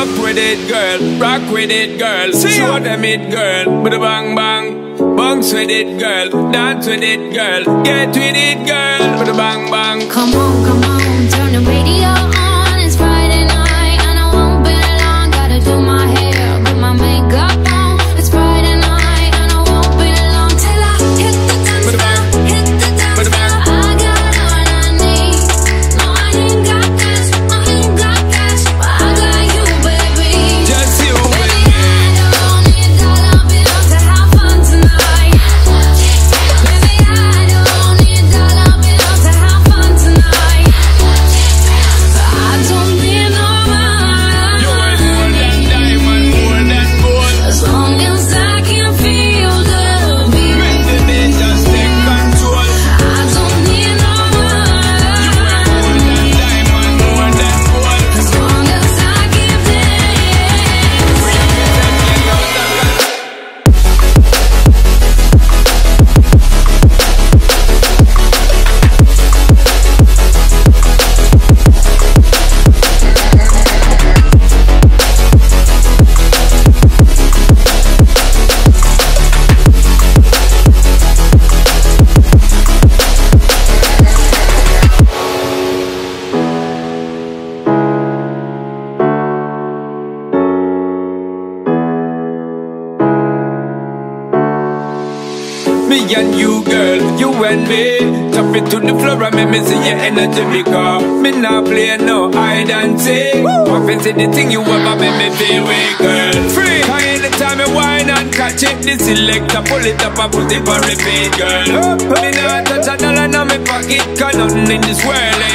Fuck with it, girl. Rock with it, girl. See Show them it, girl. With a bang bang. Bounce with it, girl. Dance with it, girl. Get with it, girl. With a bang bang. Come on, Me and you, girl, you and me. Jump to the floor and make me see your energy because me not play no hide and seek. Often see the thing you ever make me feel weak, girl. Free. Cause anytime you whine and catch it, the selector pull it up and put it on repeat, girl. Me not touch a dollar in my pocket, cause nothing in this world